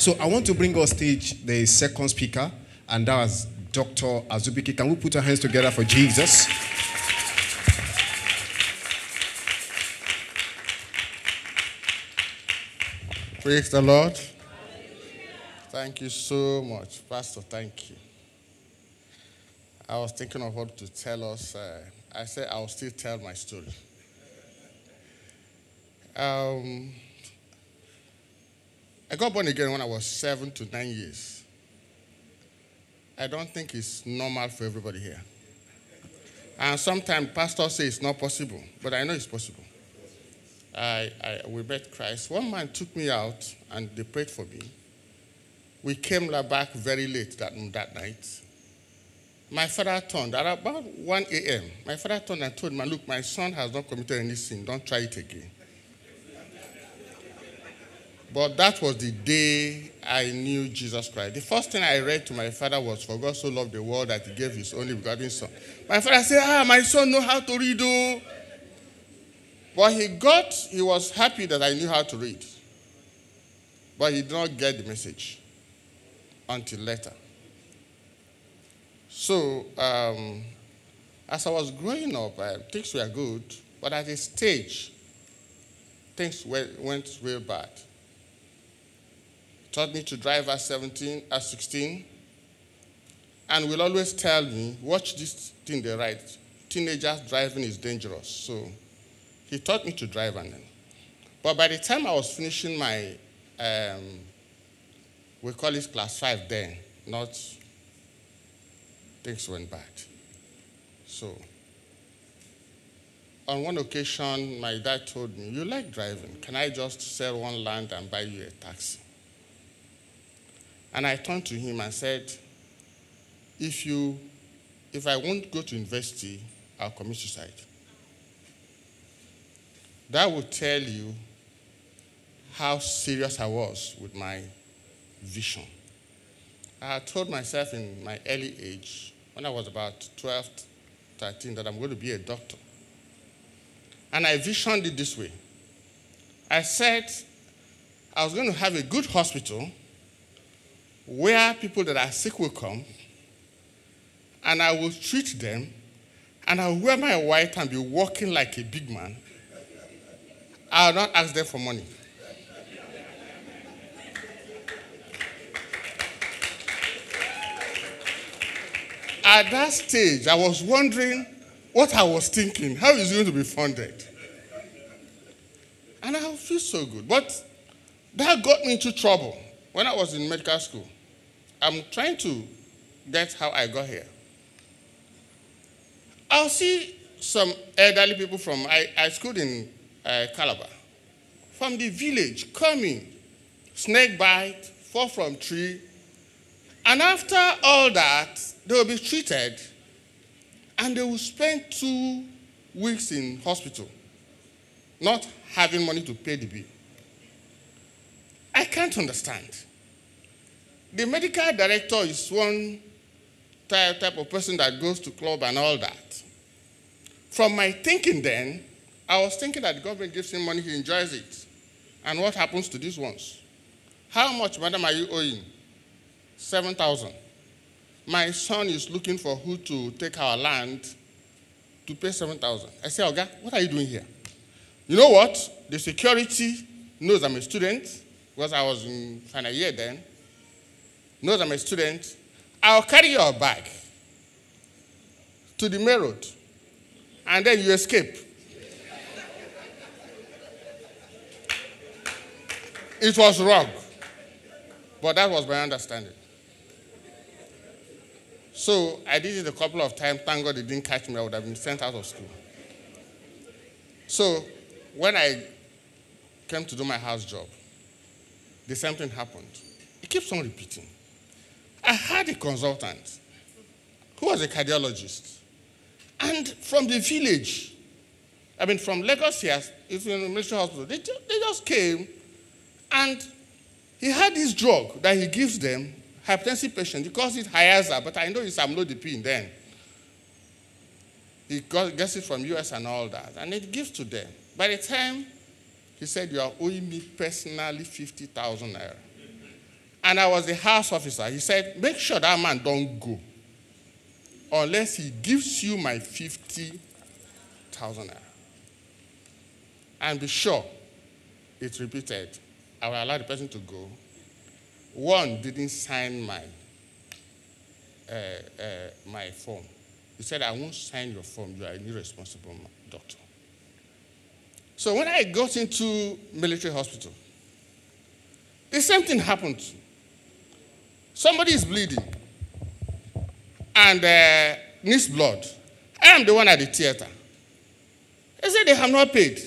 So I want to bring on stage the second speaker, and that was Dr. Azubuike. Can we put our hands together for Jesus? Praise the Lord. Thank you so much, Pastor. Thank you. I was thinking of what to tell us. Uh, I said I'll still tell my story. Um, I got born again when I was seven to nine years. I don't think it's normal for everybody here. And sometimes pastors say it's not possible, but I know it's possible. I, I, we met Christ. One man took me out and they prayed for me. We came back very late that, that night. My father turned at about 1 a.m. My father turned and told me, Look, my son has not committed any sin. Don't try it again. But that was the day I knew Jesus Christ. The first thing I read to my father was, For God so loved the world that he gave his only begotten son. My father said, Ah, my son know how to read. Oh. But he got, he was happy that I knew how to read. But he did not get the message until later. So, um, as I was growing up, uh, things were good, but at a stage, things went, went real bad. Taught me to drive at 17, at 16, and will always tell me, watch this thing they write. Teenagers driving is dangerous. So he taught me to drive and then. But by the time I was finishing my, um, we call it class five then, not things went bad. So, on one occasion, my dad told me, You like driving. Can I just sell one land and buy you a taxi? And I turned to him and said, If you if I won't go to university, I'll commit suicide. That would tell you how serious I was with my vision. I told myself in my early age, when I was about 12, 13, that I'm going to be a doctor. And I visioned it this way. I said I was going to have a good hospital where people that are sick will come, and I will treat them, and I will wear my white and be walking like a big man. I will not ask them for money. At that stage, I was wondering what I was thinking. How is it going to be funded? And I feel so good. But that got me into trouble when I was in medical school. I'm trying to get how I got here. I'll see some elderly people from, I, I schooled in uh, Calabar, from the village coming, snake bite, fall from tree. And after all that, they will be treated and they will spend two weeks in hospital, not having money to pay the bill. I can't understand. The medical director is one type, of person that goes to club and all that. From my thinking then, I was thinking that the government gives him money, he enjoys it. And what happens to these ones? How much, madam, are you owing? 7,000. My son is looking for who to take our land to pay 7,000. I say, Oga, what are you doing here? You know what? The security knows I'm a student because I was in final year then. Knows I'm a student. I'll carry your bag to the main road and then you escape. it was wrong, but that was my understanding. So I did it a couple of times. Thank God they didn't catch me. I would have been sent out of school. So when I came to do my house job, the same thing happened. It keeps on repeating. I had a consultant who was a cardiologist. And from the village, I mean, from Lagos here, it's in the military hospital, they, ju- they just came and he had this drug that he gives them, hypertensive patient. He calls it Hyasa, but I know it's amlodipine then. He got, gets it from US and all that, and it gives to them. By the time he said, You are owing me personally 50,000 naira. And I was the house officer. He said, make sure that man don't go unless he gives you my 50,000 naira. And be sure it's repeated. I will allow the person to go. One didn't sign my, uh, uh, my form. He said, I won't sign your form. You are an irresponsible doctor. So when I got into military hospital, the same thing happened. Somebody is bleeding and uh, needs blood. I am the one at the theater. They said they have not paid.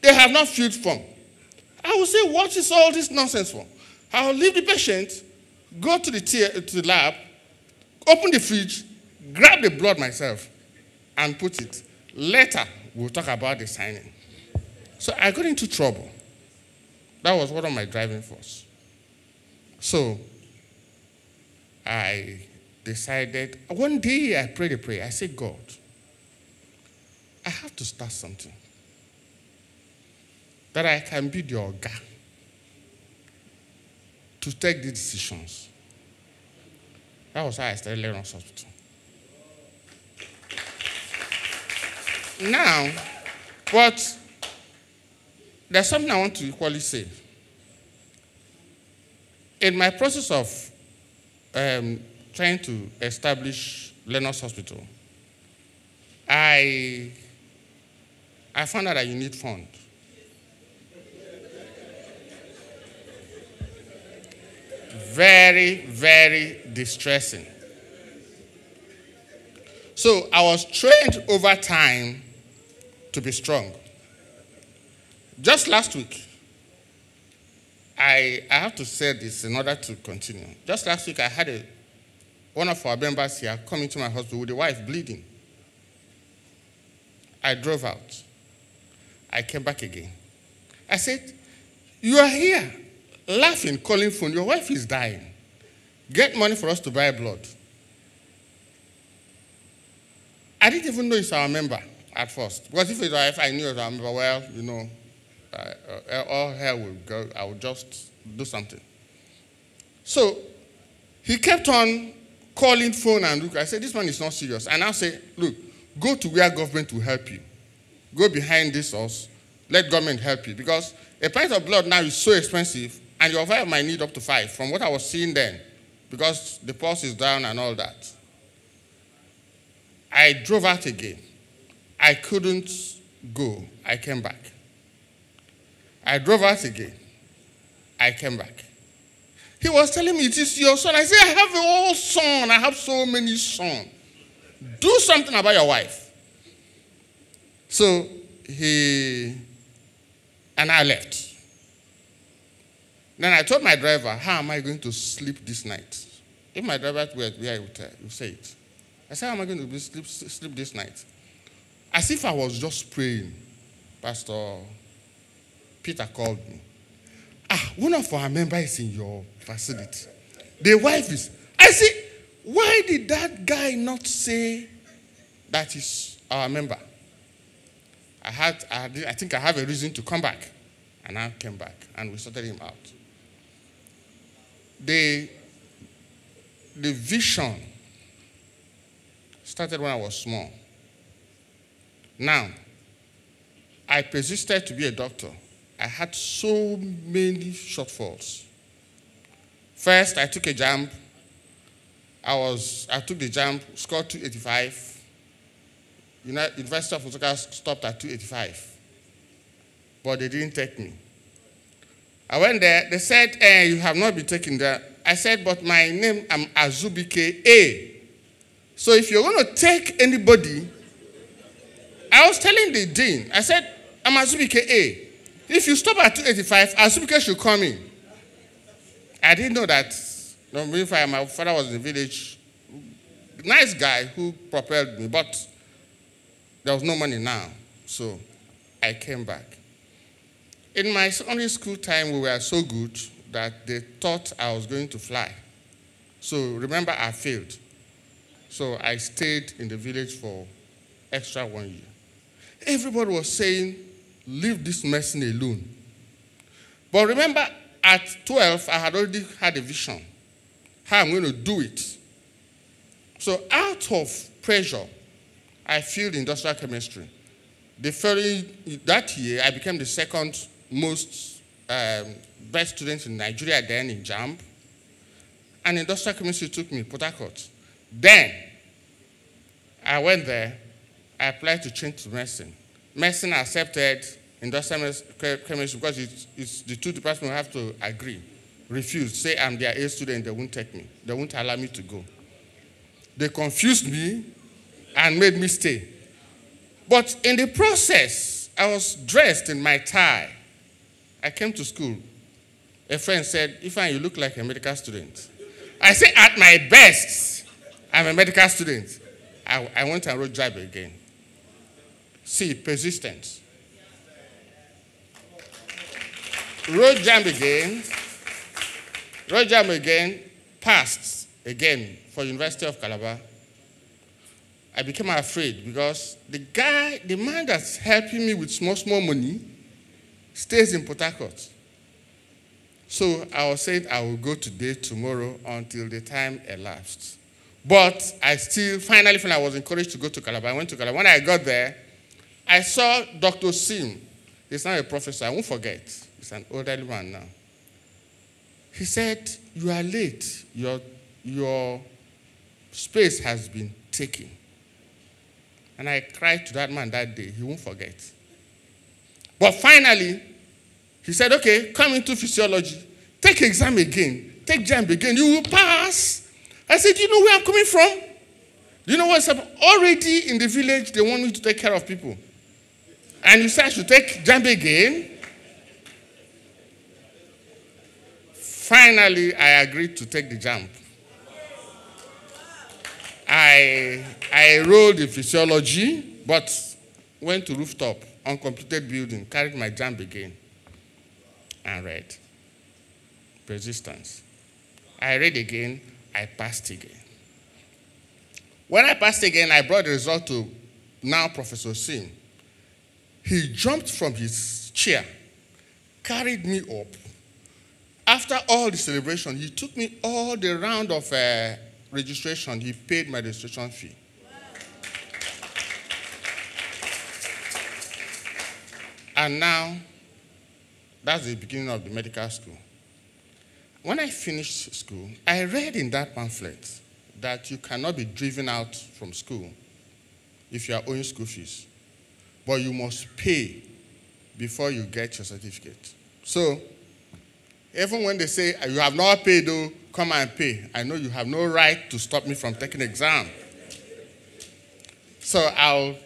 They have not filled form. I will say, what is all this nonsense for? I will leave the patient, go to the, to the lab, open the fridge, grab the blood myself, and put it. Later, we'll talk about the signing. So I got into trouble. That was one of my driving force. So I decided, one day I prayed a prayer. I said, God, I have to start something that I can be the organ to take the decisions. That was how I started Lennox Hospital. Now, but there's something I want to equally say. In my process of um, trying to establish Lennox Hospital, I, I found out that you need fund. Very, very distressing. So I was trained over time to be strong. Just last week, I, I have to say this in order to continue. Just last week, I had a, one of our members here coming to my hospital with a wife bleeding. I drove out. I came back again. I said, You are here, laughing, calling phone. Your wife is dying. Get money for us to buy blood. I didn't even know it's our member at first. Because if it were if I knew it was our member, well, you know, uh, uh, all go. I will just do something. So he kept on calling phone and look. I said, this man is not serious. And I say, look, go to where government will help you. Go behind this house. Let government help you. Because a pint of blood now is so expensive, and your wife might need up to five from what I was seeing then, because the pulse is down and all that. I drove out again. I couldn't go. I came back. I drove out again. I came back. He was telling me, It is your son. I said, I have a whole son. I have so many sons. Do something about your wife. So he and I left. Then I told my driver, How am I going to sleep this night? If my driver were here, he would say it. I said, How am I going to sleep, sleep this night? As if I was just praying, Pastor Peter called me. Ah, one of our members is in your facility. The wife is. I said, why did that guy not say that is our member? I had, I, had, I think I have a reason to come back. And I came back and we sorted him out. The, the vision started when I was small. Now, I persisted to be a doctor. I had so many shortfalls. First, I took a JAMB. I was I took the JAMB, scored 285. University of Nsukka stopped at 285. But they didn't take me. I went there, they said, eh, you have not been taken there. I said, but my name, I'm Azubuike A. So if you're going to take anybody, I was telling the dean, I said, I'm Azubuike A. If you stop at 285, Azubuike should come in. I didn't know that. No, my father was in the village. Nice guy who propelled me, but there was no money now. So I came back. In my secondary school time, we were so good that they thought I was going to fly. So remember, I failed. So I stayed in the village for extra one year. Everybody was saying, leave this medicine alone. But remember, at 12, I had already had a vision how I'm going to do it. So, out of pressure, I failed industrial chemistry. The following, that year, I became the second most um, best student in Nigeria then in JAMB. And industrial chemistry took me, Port Harcourt. Then, I went there, I applied to change to medicine. Medicine accepted industrial chemistry because it's, it's the two departments have to agree. Refuse, say I'm their A student, they won't take me. They won't allow me to go. They confused me and made me stay. But in the process, I was dressed in my tie. I came to school. A friend said, Ifan, you look like a medical student. I said, at my best, I'm a medical student. I, I went and wrote JAMB again. See, persistence. Wrote JAMB again. Wrote JAMB again. Passed again for University of Calabar. I became afraid because the guy, the man that's helping me with small, small money, stays in Port Harcourt. So I was saying I will go today, tomorrow, until the time elapsed. But I still, finally, when I was encouraged to go to Calabar, I went to Calabar. When I got there, I saw Dr. Sim. He's now a professor. I won't forget. He's an elderly man now. He said, You are late. Your, your space has been taken. And I cried to that man that day. He won't forget. But finally, he said, Okay, come into physiology. Take exam again. Take JAMB again. You will pass. I said, You know where I'm coming from? Do you know what's up? Already in the village, they want me to take care of people. And you said I should take JAMB again? Finally, I agreed to take the JAMB. I, I enrolled in physiology, but went to rooftop, uncompleted building, carried my JAMB again, and read. Persistence. I read again, I passed again. When I passed again, I brought the result to now Professor Sim. He jumped from his chair, carried me up. After all the celebration, he took me all the round of uh, registration. He paid my registration fee. And now, that's the beginning of the medical school. When I finished school, I read in that pamphlet that you cannot be driven out from school if you are owing school fees, but you must pay before you get your certificate. So, even when they say you have not paid, though, come and pay, I know you have no right to stop me from taking exam. So I'll,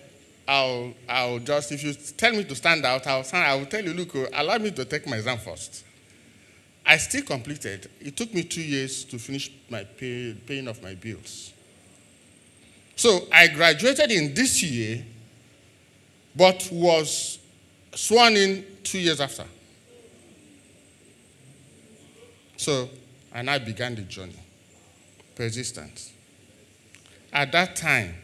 I'll, I'll just, if you tell me to stand out, I'll, stand, I will tell you, look, oh, allow me to take my exam first. I still completed. It took me two years to finish my pay, paying of my bills. So I graduated in this year, but was sworn in two years after. So, and I began the journey. Persistence. At that time,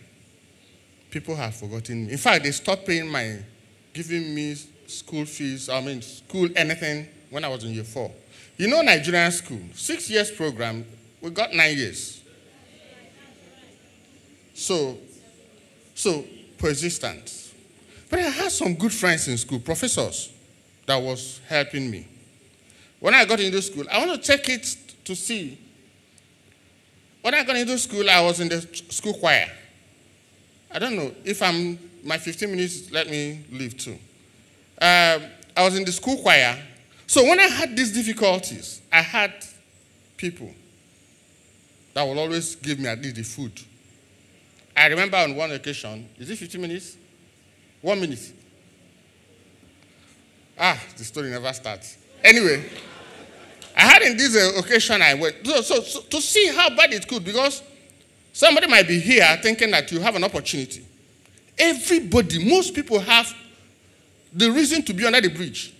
people had forgotten me. In fact, they stopped paying my, giving me school fees, I mean, school anything when I was in year four. You know Nigerian school, six years program, we got nine years. So, so persistence. But I had some good friends in school, professors, that was helping me. When I got into school, I want to check it to see. When I got into school, I was in the school choir. I don't know if I'm my 15 minutes. Let me leave too. Um, I was in the school choir. So when I had these difficulties, I had people that will always give me at least the food. I remember on one occasion, is it 15 minutes? One minute. Ah, the story never starts. Anyway, I had in this uh, occasion I went so, so, so, to see how bad it could because somebody might be here thinking that you have an opportunity. Everybody, most people have the reason to be under the bridge.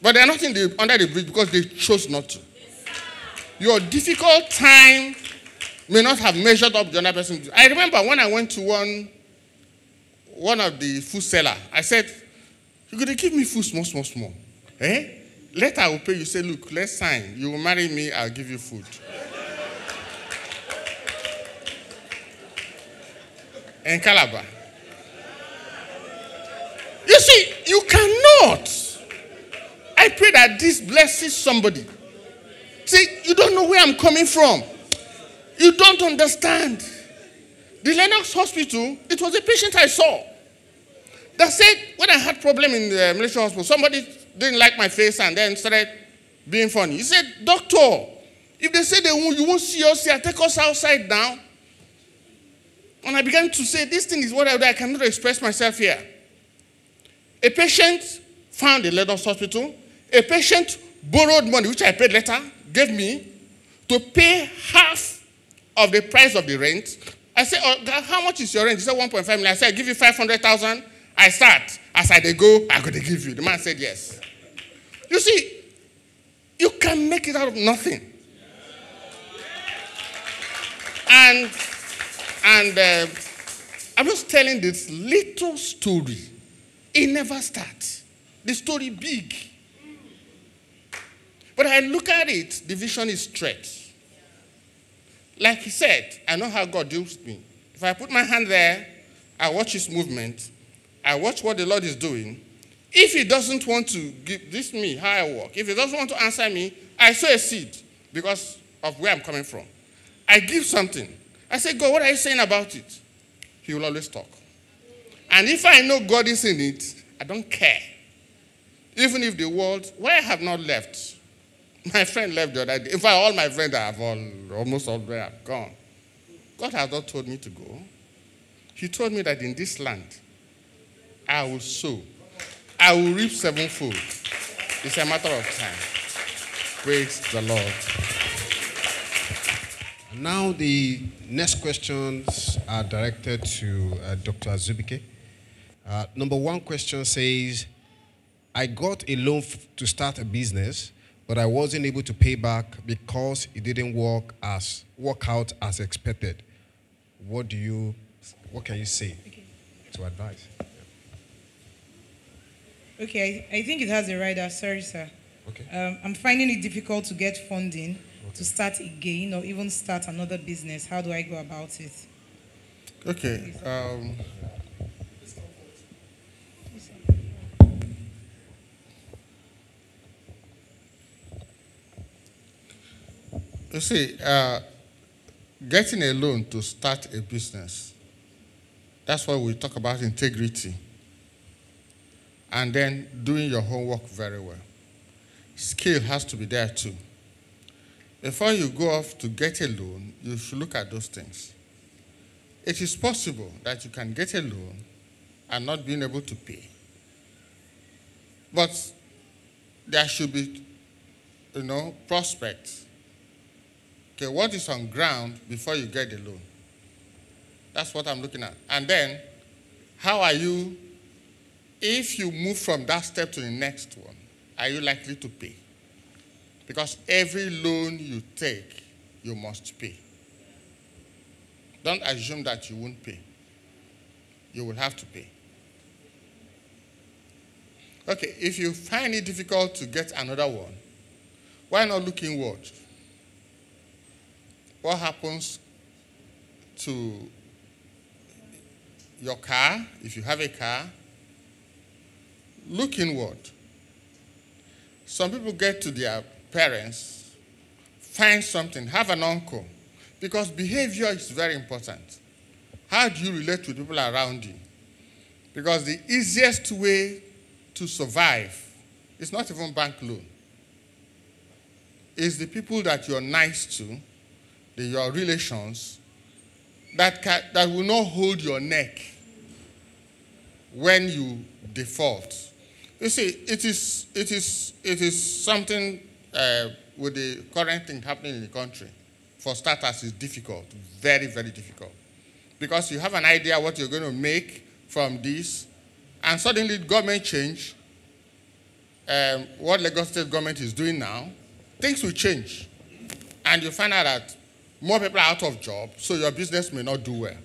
But they are not in the, under the bridge because they chose not to. Your difficult time may not have measured up the other person. I remember when I went to one, one of the food seller, I said, you're going to give me food small, small, small. Eh? Later I will pay you. Say, look, let's sign. You will marry me, I'll give you food. In Calabar. You see, you cannot. I pray that this blesses somebody. See, you don't know where I'm coming from. You don't understand. The Lennox Hospital, it was a patient I saw that said when I had problem in the military hospital, somebody didn't like my face and then started being funny. He said, Doctor, if they say they won't, you won't see us here, take us outside now. And I began to say, this thing is what I. I cannot express myself here. A patient found a Lennox Hospital. A patient borrowed money, which I paid later, gave me, to pay half of the price of the rent. I said, oh, how much is your rent? He said, 1.5 million. I said, I give you 500,000. I start. As I go, I to give you. The man said, yes. You see, you can make it out of nothing. And, and uh, I'm just telling this little story. It never starts. The story big. But I look at it, the vision is straight. Like he said, I know how God deals me. If I put my hand there, I watch his movement, I watch what the Lord is doing. If he doesn't want to give this me how I walk, if he doesn't want to answer me, I sow a seed because of where I'm coming from. I give something. I say, God, what are you saying about it? He will always talk. And if I know God is in it, I don't care. Even if the world, where I have not left, my friend left the other day. In fact, all my friends have all, almost all they have gone. God has not told me to go. He told me that in this land, I will sow. I will reap sevenfold. It's a matter of time. Praise the Lord. Now the next questions are directed to uh, Dr. Azubuike. Uh, number one question says, I got a loan f- to start a business, but I wasn't able to pay back because it didn't work as work out as expected. What do you, what can you say to advise? Okay, I, I think it has a rider. Sorry, sir. Okay. Um, I'm finding it difficult to get funding to start again or even start another business. How do I go about it? Okay. Um, you see, uh, getting a loan to start a business, that's why we talk about integrity. And then doing your homework very well. Skill has to be there too. Before you go off to get a loan, you should look at those things. It is possible that you can get a loan and not being able to pay. But there should be, you know, prospects. Okay, what is on ground before you get the loan? That's what I'm looking at. And then, how are you, if you move from that step to the next one, are you likely to pay? Because every loan you take, you must pay. Don't assume that you won't pay. You will have to pay. Okay, if you find it difficult to get another one, why not look inward? What happens to your car, if you have a car? Look inward. Some people get to their parents, find something, have an uncle, because behavior is very important. How do you relate to people around you? Because the easiest way to survive is not even bank loan. It's the people that you're nice to, the, your relations, that, that will not hold your neck when you default. You see, it is, it is, it is something uh, with the current thing happening in the country. For starters, is difficult, very, very difficult. Because you have an idea what you're going to make from this, and suddenly government change, um, what Lagos State government is doing now, things will change. And you find out that more people are out of job, so your business may not do well.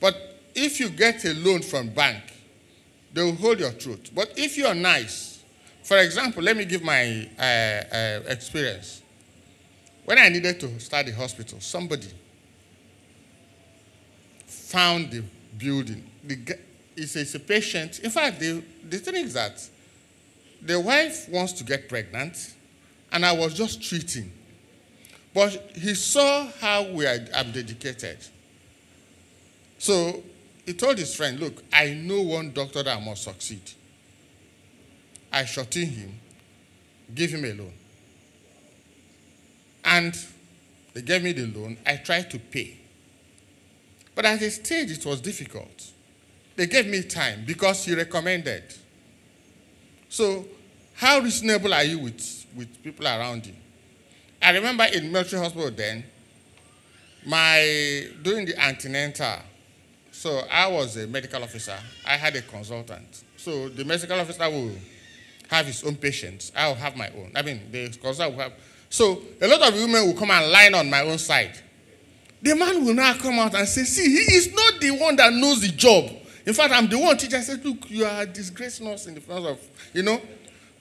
But if you get a loan from bank, they will hold your truth. But if you're nice, For example, let me give my uh, uh, experience. When I needed to start the hospital, somebody found the building. The, it's, a, it's a patient. In fact, the, the thing is that the wife wants to get pregnant, and I was just treating. But he saw how we are, I'm dedicated. So he told his friend, Look, I know one doctor that must succeed. I shot in him, give him a loan. And they gave me the loan. I tried to pay. But at a stage, it was difficult. They gave me time because he recommended. So, how reasonable are you with, with people around you? I remember in military hospital then, my during the antenatal, so I was a medical officer. I had a consultant. So the medical officer will have his own patients. I'll have my own. I mean, the consultant will have. So a lot of women will come and line on my own side. The man will now come out and say, see, he is not the one that knows the job. In fact, I'm the one teacher. I said, look, you are disgracing us in the front of, you know.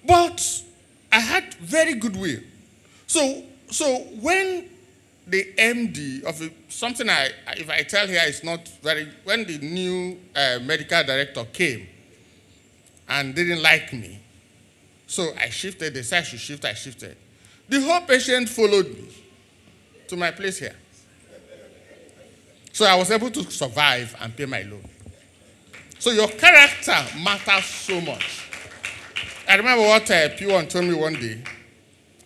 But I had very good will. So, so when the MD of a, something I, if I tell here, it's not very, when the new uh, medical director came and didn't like me, so I shifted, they said I should shift, I shifted. The whole patient followed me to my place here. So I was able to survive and pay my loan. So your character matters so much. I remember what uh, P1 told me one day,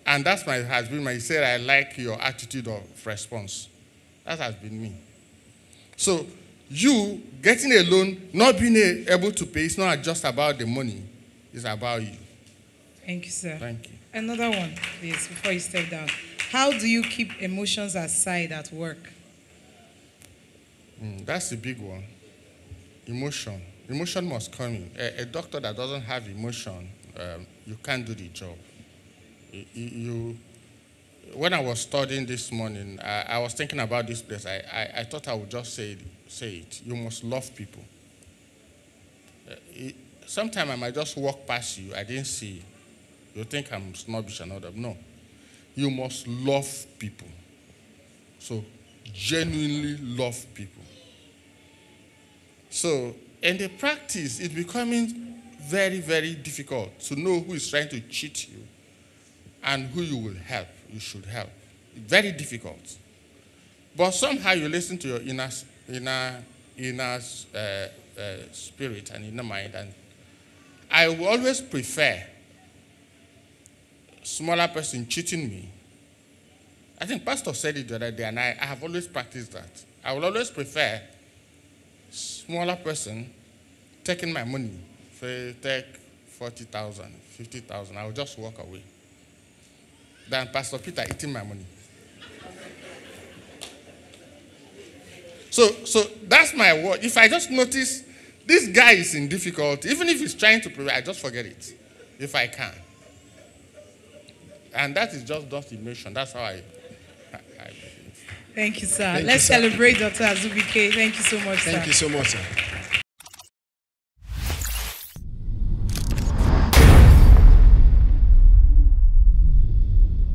and that's my has been my. He said, "I like your attitude of response." That has been me. So you getting a loan, not being able to pay, it's not just about the money; it's about you. Thank you, sir. Thank you. Another one, please, before you step down. How do you keep emotions aside at work? Mm, that's the big one. Emotion. Emotion must come in. A, a doctor that doesn't have emotion, um, you can't do the job. You, when I was studying this morning, I, I was thinking about this place. I, I, I, thought I would just say it, say it. You must love people. Uh, Sometimes I might just walk past you. I didn't see you. You think I'm snobbish and all that. No. You must love people. So, genuinely love people. So, in the practice, it's becoming very, very difficult to know who is trying to cheat you and who you will help, you should help. Very difficult. But somehow you listen to your inner, inner, inner uh, uh, spirit and inner mind. And I will always prefer smaller person cheating me. I think Pastor said it the other day, and I, I have always practiced that. I will always prefer smaller person taking my money. Say, take 40,000, 50,000. I will just walk away. Than Pastor Peter eating my money. so, so that's my word. If I just notice this guy is in difficulty, even if he's trying to provide, I just forget it if I can. And that is just just emotion. That's how I. I, I Thank you, sir. Thank you, Let's sir. celebrate Dr. Azubike. Thank you so much, sir. Thank you so much, sir.